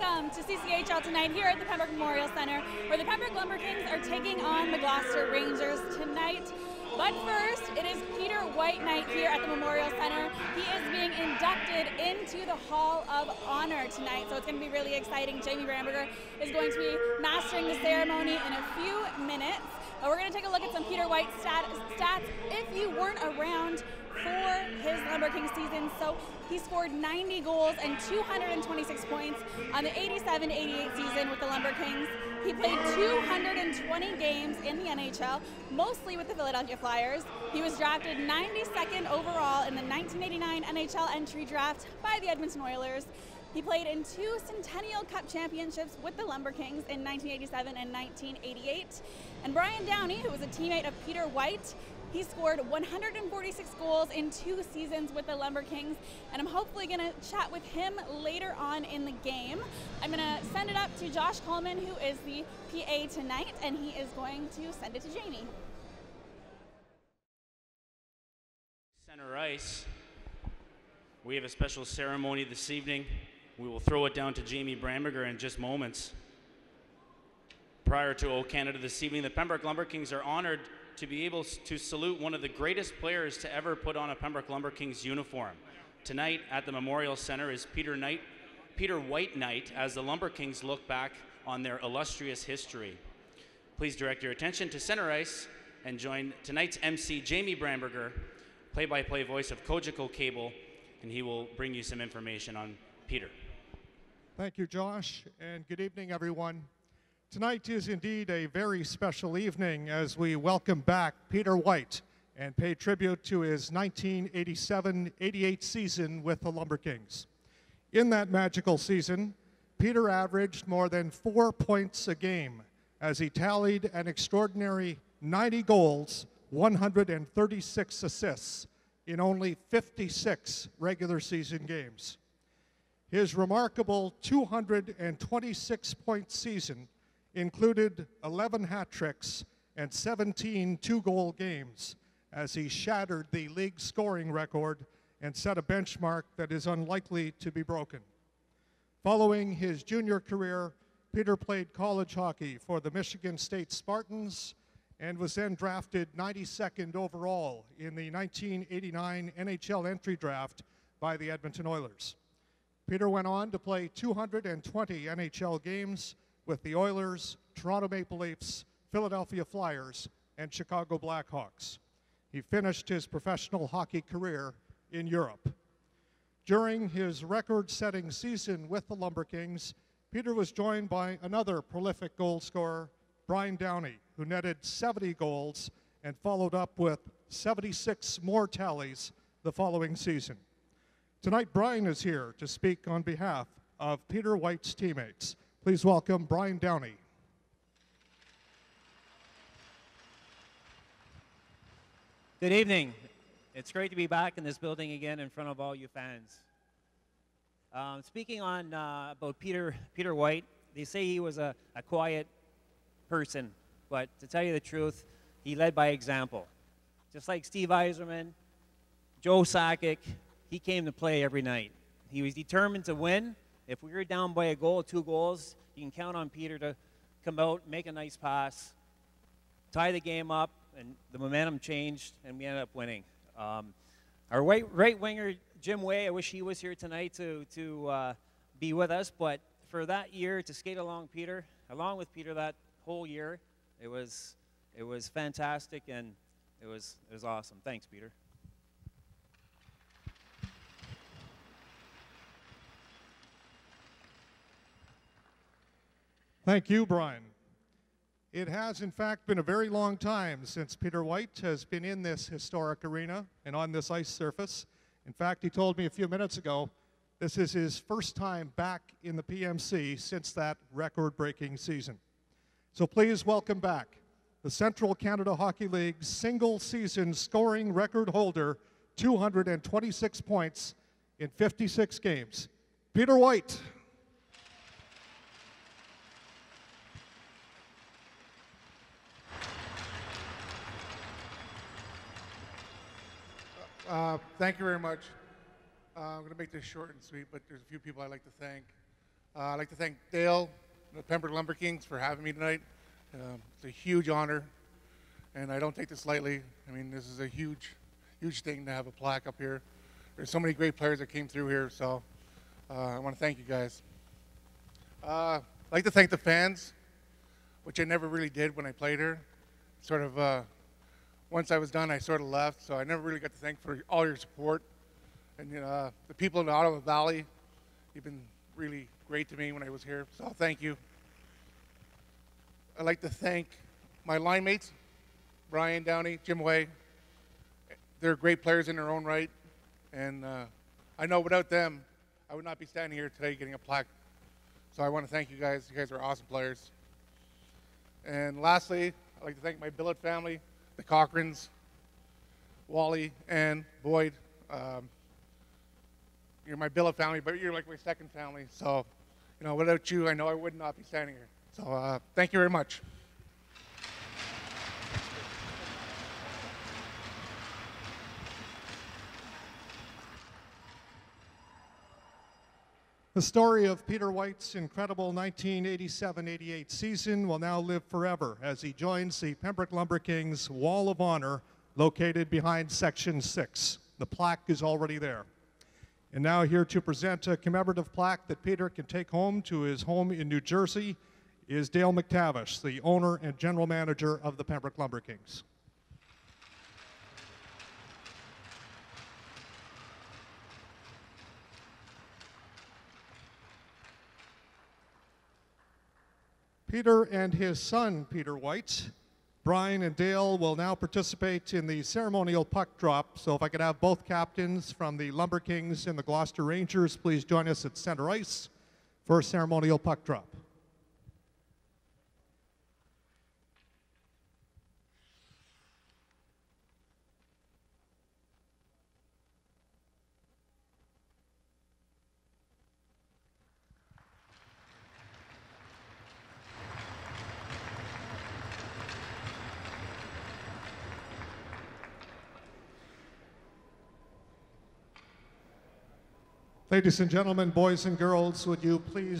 Welcome to CCHL tonight here at the Pembroke Memorial Center, where the Pembroke Lumber Kings are taking on the Gloucester Rangers tonight. But first, it is Peter White night here at the Memorial Center. He is being inducted into the Hall of Honor tonight, so it's going to be really exciting. Jamie Bramberger is going to be mastering the ceremony in a few minutes. But we're going to take a look at some Peter White stat stats. If you weren't around for his Lumber King season. So he scored 90 goals and 226 points on the 87-88 season with the Lumber Kings. He played 220 games in the NHL, mostly with the Philadelphia Flyers. He was drafted 92nd overall in the 1989 NHL entry draft by the Edmonton Oilers. He played in two Centennial Cup championships with the Lumber Kings in 1987 and 1988. And Brian Downey, who was a teammate of Peter White, he scored 146 goals in two seasons with the Lumber Kings, and I'm hopefully going to chat with him later on in the game. I'm going to send it up to Josh Coleman, who is the PA tonight, and he is going to send it to Jamie. Center ice. We have a special ceremony this evening. We will throw it down to Jamie Bramberger in just moments. Prior to O Canada this evening, the Pembroke Lumber Kings are honored to be able to salute one of the greatest players to ever put on a Pembroke Lumber Kings uniform. Tonight at the Memorial Center is Peter night, Peter White night as the Lumber Kings look back on their illustrious history. Please direct your attention to center ice and join tonight's MC Jamie Bramberger, play-by-play voice of Cogeco Cable, and he will bring you some information on Peter. Thank you, Josh, and good evening, everyone. Tonight is indeed a very special evening as we welcome back Peter White and pay tribute to his 1987-88 season with the Lumber Kings. In that magical season, Peter averaged more than four points a game as he tallied an extraordinary 90 goals, 136 assists in only 56 regular season games. His remarkable 226 point season included 11 hat tricks and 17 two goal games as he shattered the league scoring record and set a benchmark that is unlikely to be broken. Following his junior career, Peter played college hockey for the Michigan State Spartans and was then drafted 92nd overall in the 1989 NHL entry draft by the Edmonton Oilers. Peter went on to play 220 NHL games with the Oilers, Toronto Maple Leafs, Philadelphia Flyers, and Chicago Blackhawks. He finished his professional hockey career in Europe. During his record setting season with the Lumber Kings, Peter was joined by another prolific goal scorer, Brian Downey, who netted 70 goals and followed up with 76 more tallies the following season. Tonight, Brian is here to speak on behalf of Peter White's teammates. Please welcome Brian Downey. Good evening. It's great to be back in this building again in front of all you fans. Um, speaking on uh, about Peter Peter White, they say he was a, a quiet person, but to tell you the truth, he led by example. Just like Steve Yzerman, Joe Sakic, he came to play every night. He was determined to win, if we were down by a goal, two goals, you can count on Peter to come out, make a nice pass, tie the game up, and the momentum changed, and we ended up winning. Um, our right, right winger, Jim Way, I wish he was here tonight to, to uh, be with us, but for that year to skate along Peter, along with Peter that whole year, it was, it was fantastic and it was, it was awesome. Thanks, Peter. Thank you, Brian. It has, in fact, been a very long time since Peter White has been in this historic arena and on this ice surface. In fact, he told me a few minutes ago this is his first time back in the PMC since that record breaking season. So please welcome back the Central Canada Hockey League's single season scoring record holder, 226 points in 56 games, Peter White. Uh, thank you very much. Uh, I'm going to make this short and sweet, but there's a few people I'd like to thank. Uh, I'd like to thank Dale, the Pembroke Lumber Kings, for having me tonight. Um, it's a huge honor, and I don't take this lightly. I mean, this is a huge, huge thing to have a plaque up here. There's so many great players that came through here, so uh, I want to thank you guys. Uh, I'd like to thank the fans, which I never really did when I played here. Sort of, uh, once I was done, I sort of left, so I never really got to thank for all your support. And uh, the people in the Ottawa Valley, you've been really great to me when I was here, so thank you. I'd like to thank my line mates, Brian Downey, Jim Way. They're great players in their own right, and uh, I know without them, I would not be standing here today getting a plaque. So I want to thank you guys. You guys are awesome players. And lastly, I'd like to thank my billet family, the Cochrans, Wally, and Boyd. Um, you're my billet family, but you're like my second family. So, you know, without you, I know I would not be standing here. So, uh, thank you very much. The story of Peter White's incredible 1987-88 season will now live forever as he joins the Pembroke Lumber Kings Wall of Honor located behind Section 6. The plaque is already there. And now here to present a commemorative plaque that Peter can take home to his home in New Jersey is Dale McTavish, the owner and general manager of the Pembroke Lumber Kings. Peter and his son, Peter White, Brian and Dale will now participate in the ceremonial puck drop. So if I could have both captains from the Lumber Kings and the Gloucester Rangers please join us at center ice for a ceremonial puck drop. Ladies and gentlemen, boys and girls, would you please